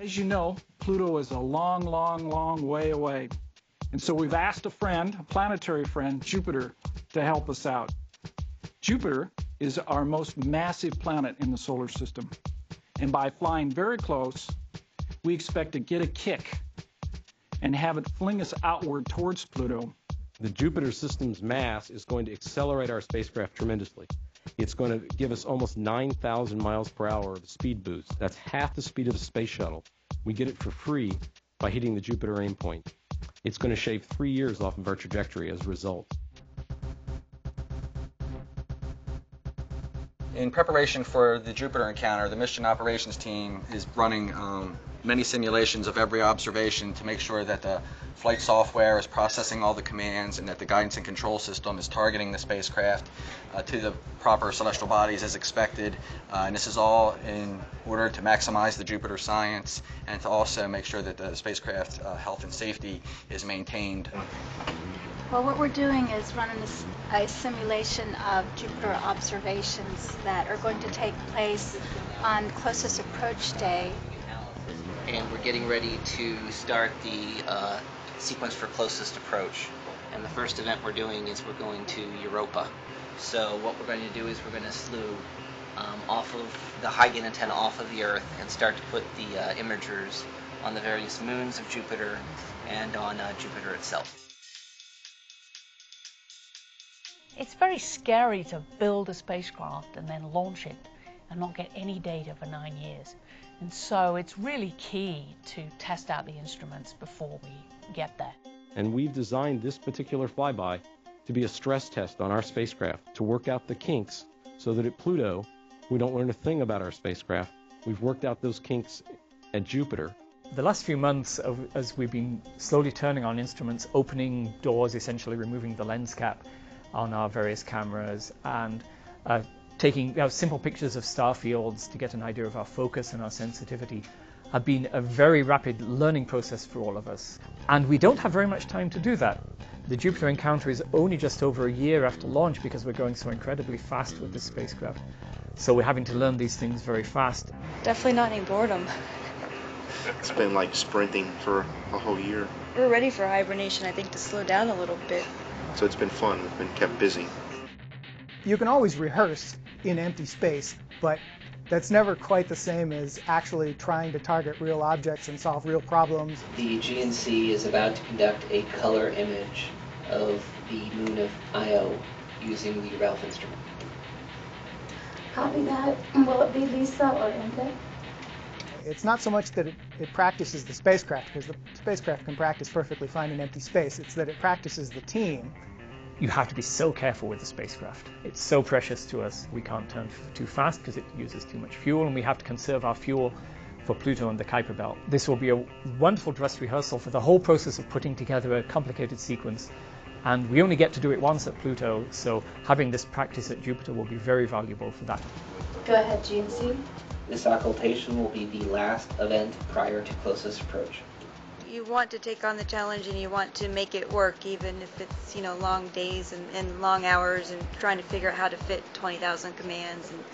As you know, Pluto is a long, long, long way away. And so we've asked a friend, a planetary friend, Jupiter, to help us out. Jupiter is our most massive planet in the solar system. And by flying very close, we expect to get a kick and have it fling us outward towards Pluto. The Jupiter system's mass is going to accelerate our spacecraft tremendously. It's going to give us almost 9,000 miles per hour of speed boost. That's half the speed of a space shuttle. We get it for free by hitting the Jupiter aim point. It's going to shave three years off of our trajectory as a result. In preparation for the Jupiter encounter, the mission operations team is running um, many simulations of every observation to make sure that the flight software is processing all the commands and that the guidance and control system is targeting the spacecraft uh, to the proper celestial bodies as expected. Uh, and this is all in order to maximize the Jupiter science and to also make sure that the spacecraft uh, health and safety is maintained. Well, what we're doing is running a, a, simulation of Jupiter observations that are going to take place on closest approach day. And we're getting ready to start the uh, sequence for closest approach. And the first event we're doing is we're going to Europa. So what we're going to do is we're going to slew um, off of the gain antenna off of the Earth and start to put the uh, imagers on the various moons of Jupiter and on uh, Jupiter itself. It's very scary to build a spacecraft and then launch it and not get any data for nine years. And so it's really key to test out the instruments before we get there. And we've designed this particular flyby to be a stress test on our spacecraft to work out the kinks so that at Pluto, we don't learn a thing about our spacecraft. We've worked out those kinks at Jupiter. The last few months, as we've been slowly turning on instruments, opening doors, essentially removing the lens cap, on our various cameras and uh, taking you know, simple pictures of star fields to get an idea of our focus and our sensitivity have been a very rapid learning process for all of us. And we don't have very much time to do that. The Jupiter encounter is only just over a year after launch because we're going so incredibly fast with this spacecraft. So we're having to learn these things very fast. Definitely not any boredom. It's been like sprinting for a whole year. We're ready for hibernation, I think, to slow down a little bit. So it's been fun. We've been kept busy. You can always rehearse in empty space, but that's never quite the same as actually trying to target real objects and solve real problems. The GNC is about to conduct a color image of the moon of Io using the Ralph instrument. Copy that. Will it be LEISA or Ente? It's not so much that it, it practices the spacecraft, because the spacecraft can practice perfectly fine in empty space. It's that it practices the team. You have to be so careful with the spacecraft. It's so precious to us. We can't turn too fast because it uses too much fuel, and we have to conserve our fuel for Pluto and the Kuiper Belt. This will be a wonderful dress rehearsal for the whole process of putting together a complicated sequence. And we only get to do it once at Pluto, so having this practice at Jupiter will be very valuable for that. Go ahead, GNC. This occultation will be the last event prior to closest approach. You want to take on the challenge and you want to make it work, even if it's you know long days and, and long hours and trying to figure out how to fit 20,000 commands and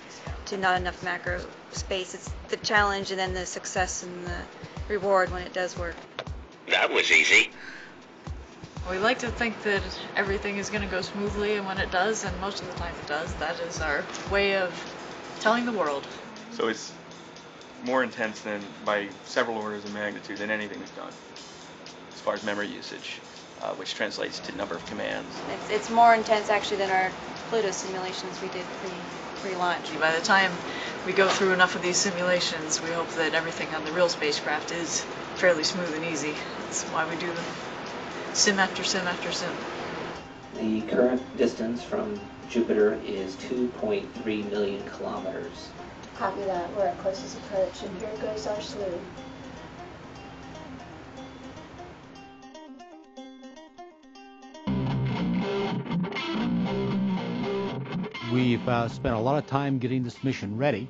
to not enough macro space. It's the challenge and then the success and the reward when it does work. That was easy. We like to think that everything is going to go smoothly, and when it does, and most of the time it does, that is our way of telling the world. So it's more intense than by several orders of magnitude than anything we've done as far as memory usage, uh, which translates to number of commands. It's, it's more intense actually than our Pluto simulations we did pre pre-launch. By the time we go through enough of these simulations, we hope that everything on the real spacecraft is fairly smooth and easy. That's why we do them sim after sim after sim. The current distance from Jupiter is 2.3 million kilometers. Copy that. We're at closest approach, and here goes our slew. We've uh, spent a lot of time getting this mission ready,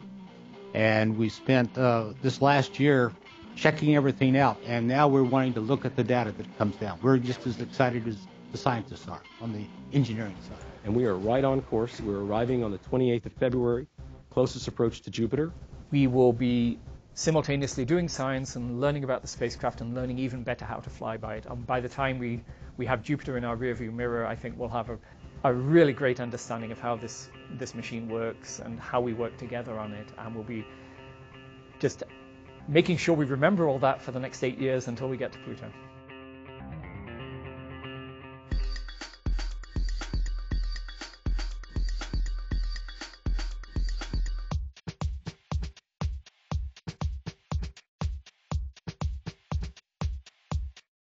and we spent uh, this last year checking everything out, and now we're wanting to look at the data that comes down. We're just as excited as the scientists are on the engineering side. And we are right on course. We're arriving on the 28th of February closest approach to Jupiter. We will be simultaneously doing science and learning about the spacecraft and learning even better how to fly by it. And by the time we, we have Jupiter in our rearview mirror, I think we'll have a, a really great understanding of how this, this machine works and how we work together on it. And we'll be just making sure we remember all that for the next eight years until we get to Pluto.